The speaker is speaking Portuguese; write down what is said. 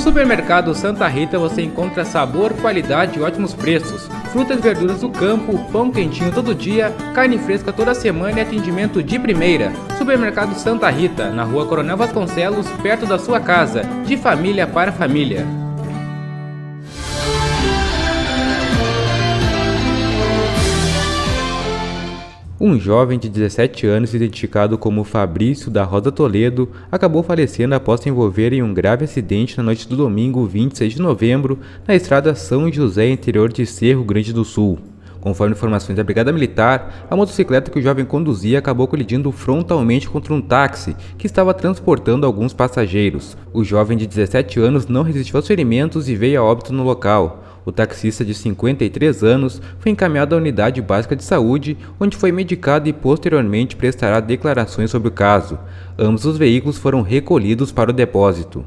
No supermercado Santa Rita você encontra sabor, qualidade e ótimos preços. Frutas e verduras do campo, pão quentinho todo dia, carne fresca toda semana e atendimento de primeira. Supermercado Santa Rita, na rua Coronel Vasconcelos, perto da sua casa. De família para família. Um jovem de 17 anos, identificado como Fabrício da Rosa Toledo, acabou falecendo após se envolver em um grave acidente na noite do domingo 26 de novembro na estrada São José, interior de Cerro Grande do Sul. Conforme informações da Brigada Militar, a motocicleta que o jovem conduzia acabou colidindo frontalmente contra um táxi que estava transportando alguns passageiros. O jovem de 17 anos não resistiu aos ferimentos e veio a óbito no local. O taxista de 53 anos foi encaminhado à unidade básica de saúde, onde foi medicado e posteriormente prestará declarações sobre o caso. Ambos os veículos foram recolhidos para o depósito.